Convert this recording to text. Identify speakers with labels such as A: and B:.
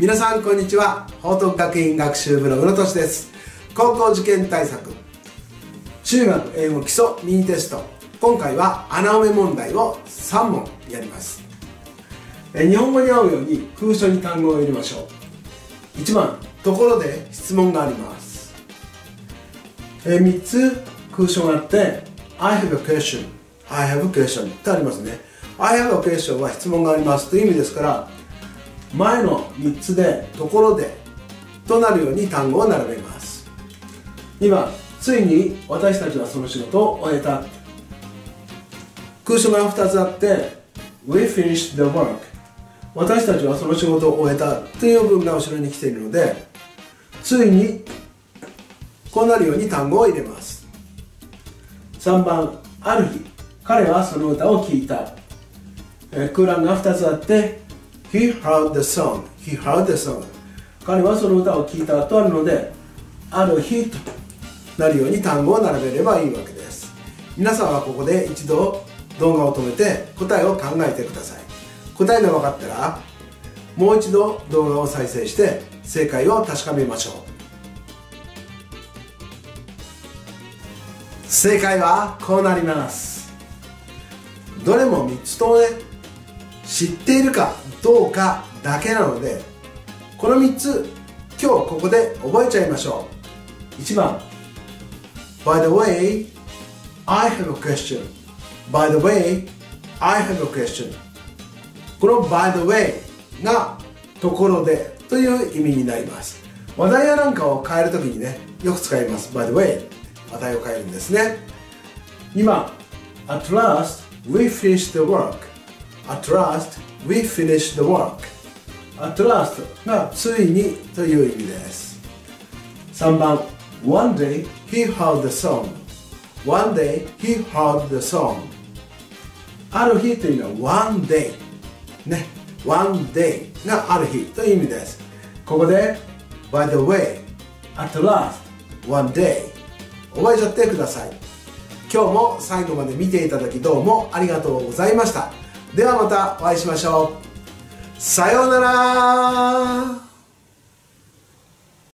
A: 皆さんこんにちは。報徳学院学習部の宇野俊です。高校受験対策。中学英語基礎ミニテスト。今回は穴埋め問題を3問やります。日本語に合うように空所に単語を入れましょう。1番ところで質問があります。3つ空所があって I have a question I have a question ってありますね。I have a question は質問がありますという意味ですから前の3つでところでとなるように単語を並べます。2番ついに私たちはその仕事を終えた。空所が2つあって We finished the work. 私たちはその仕事を終えたという文が後ろに来ているのでついにこうなるように単語を入れます。3番ある日彼はその歌を聴いた、空欄が2つあって He heard the song. He heard the song. 彼はその歌を聴いたとあるのである日となるように単語を並べればいいわけです。皆さんはここで一度動画を止めて答えを考えてください。答えが分かったらもう一度動画を再生して正解を確かめましょう。正解はこうなります。どれも3つともね知っているかどうかだけなのでこの3つ今日ここで覚えちゃいましょう1番 By the way I have a question By the way I have a question この By the way がところでという意味になります話題やなんかを変えるときにねよく使います By the way 話題を変えるんですね2番 At last we finished the work At last we finished the work At last がついにという意味です3番 One day he heard the song One day he heard the song ある日というのは one day ね one day がある日という意味ですここで by the way at last one day 覚えちゃってください今日も最後まで見ていただきどうもありがとうございましたではまたお会いしましょう。さようなら。